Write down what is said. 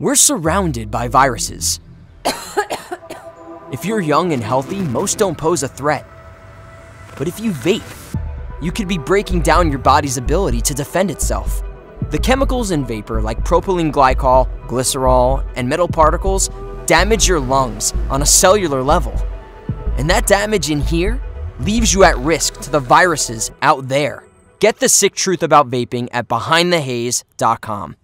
We're surrounded by viruses. if you're young and healthy, most don't pose a threat. But if you vape, you could be breaking down your body's ability to defend itself. The chemicals in vapor, like propylene glycol, glycerol, and metal particles, damage your lungs on a cellular level. And that damage in here leaves you at risk to the viruses out there. Get the sick truth about vaping at behindthehaze.com.